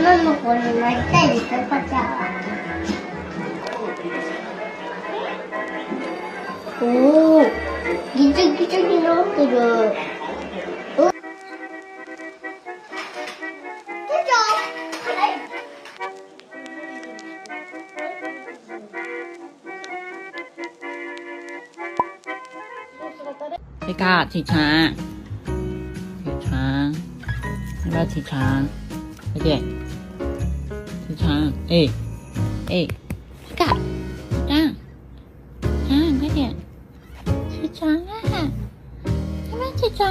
那么火，你来带你的回家吧。おー、ギチギチになってる。お店長はい。贝卡起床，起床，要不要起床？ 起床，哎哎，他干，干，干，快点起床啊，快没起床。